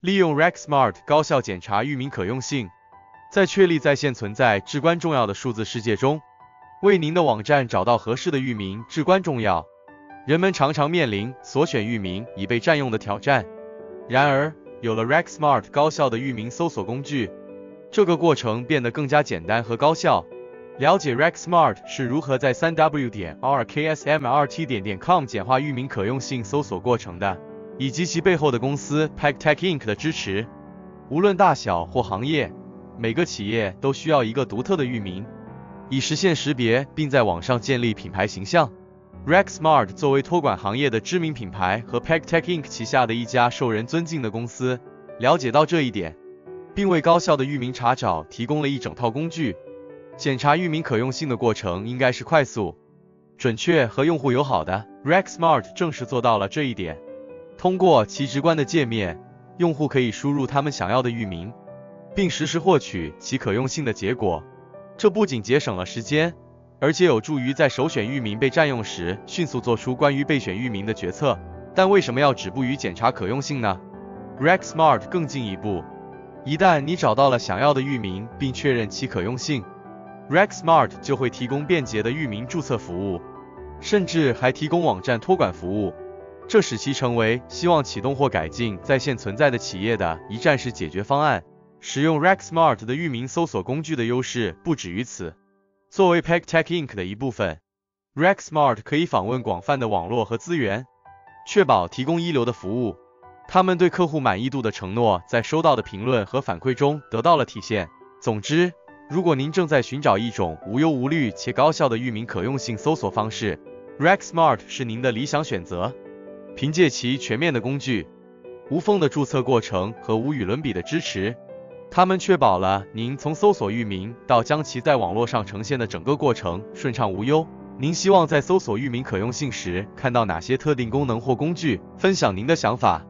利用 RackSmart 高效检查域名可用性，在确立在线存在至关重要的数字世界中，为您的网站找到合适的域名至关重要。人们常常面临所选域名已被占用的挑战。然而，有了 RackSmart 高效的域名搜索工具，这个过程变得更加简单和高效。了解 RackSmart 是如何在 3w 点 rksmrt 点点 com 简化域名可用性搜索过程的。以及其背后的公司 PackTech Inc 的支持。无论大小或行业，每个企业都需要一个独特的域名，以实现识别并在网上建立品牌形象。RackSmart 作为托管行业的知名品牌和 PackTech Inc 旗下的一家受人尊敬的公司，了解到这一点，并为高效的域名查找提供了一整套工具。检查域名可用性的过程应该是快速、准确和用户友好的。RackSmart 正是做到了这一点。通过其直观的界面，用户可以输入他们想要的域名，并实时获取其可用性的结果。这不仅节省了时间，而且有助于在首选域名被占用时迅速做出关于备选域名的决策。但为什么要止步于检查可用性呢？RackSmart 更进一步，一旦你找到了想要的域名并确认其可用性，RackSmart 就会提供便捷的域名注册服务，甚至还提供网站托管服务。这使其成为希望启动或改进在线存在的企业的一站式解决方案。使用 RackSmart 的域名搜索工具的优势不止于此。作为 Pectech Inc 的一部分，RackSmart 可以访问广泛的网络和资源，确保提供一流的服务。他们对客户满意度的承诺在收到的评论和反馈中得到了体现。总之，如果您正在寻找一种无忧无虑且高效的域名可用性搜索方式，RackSmart 是您的理想选择。凭借其全面的工具、无缝的注册过程和无与伦比的支持，他们确保了您从搜索域名到将其在网络上呈现的整个过程顺畅无忧。您希望在搜索域名可用性时看到哪些特定功能或工具？分享您的想法。